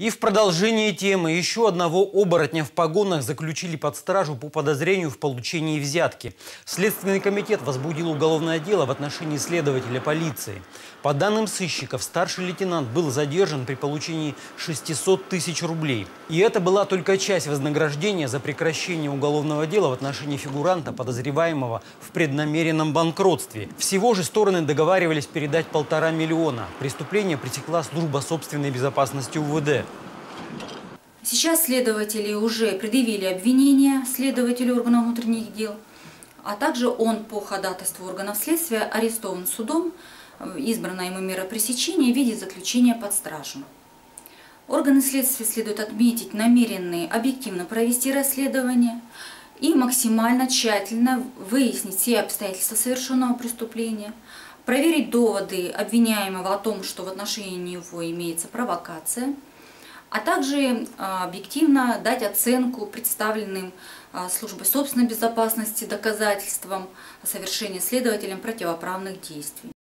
И в продолжение темы еще одного оборотня в погонах заключили под стражу по подозрению в получении взятки. Следственный комитет возбудил уголовное дело в отношении следователя полиции. По данным сыщиков, старший лейтенант был задержан при получении 600 тысяч рублей. И это была только часть вознаграждения за прекращение уголовного дела в отношении фигуранта, подозреваемого в преднамеренном банкротстве. Всего же стороны договаривались передать полтора миллиона. Преступление пресекла служба собственной безопасности УВД. Сейчас следователи уже предъявили обвинение следователю органов внутренних дел, а также он по ходатайству органов следствия арестован судом, избрана ему мера пресечения в виде заключения под стражу. Органы следствия следует отметить намеренные объективно провести расследование и максимально тщательно выяснить все обстоятельства совершенного преступления, проверить доводы обвиняемого о том, что в отношении него имеется провокация – а также а, объективно дать оценку представленным а, службой собственной безопасности доказательствам совершения следователем противоправных действий.